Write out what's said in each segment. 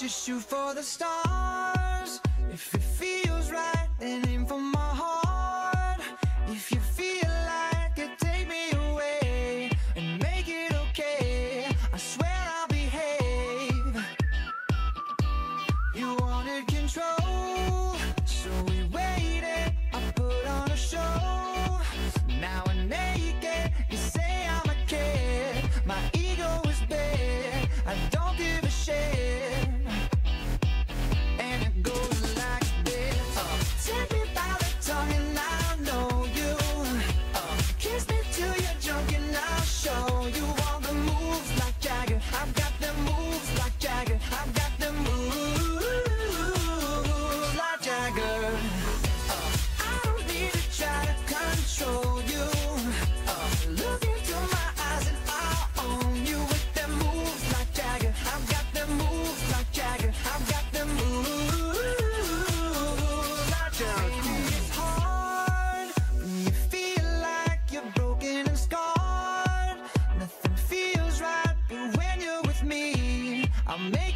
Just shoot for the stars. If it feels right, then aim for my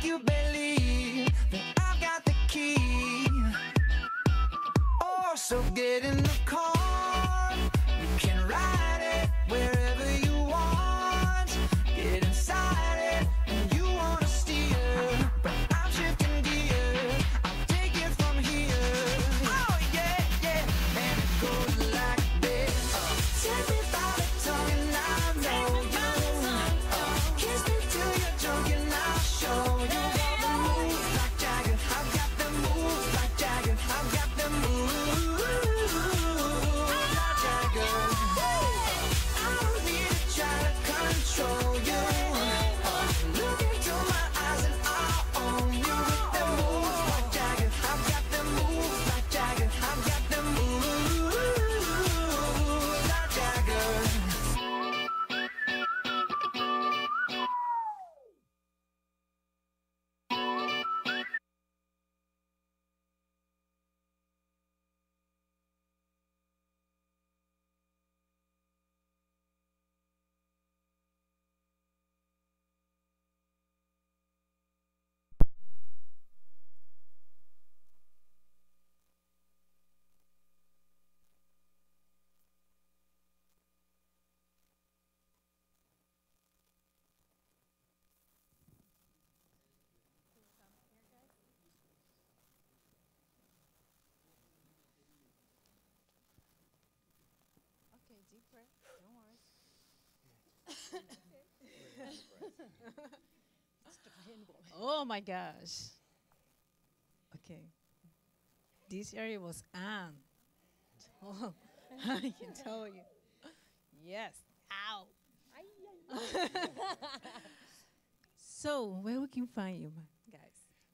you believe oh my gosh. Okay. This area was on. I can tell you. Yes. Ow. so, where we can find you, guys?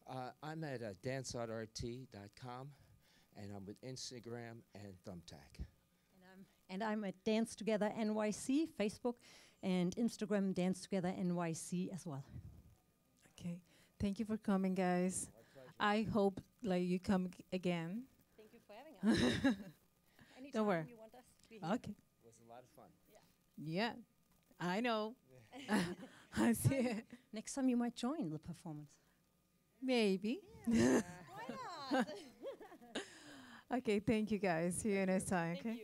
Uh, I'm at uh, danceartrt.com, and I'm with Instagram and Thumbtack. And I'm at Dance Together NYC, Facebook, and Instagram Dance Together NYC as well. Okay. Thank you for coming, guys. I hope like you come again. Thank you for having us. Don't worry. Okay. It was a lot of fun. Yeah. yeah. I know. I see. It. Next time you might join the performance. Maybe. Yeah. Why not? okay, thank you guys. See you next time. Okay.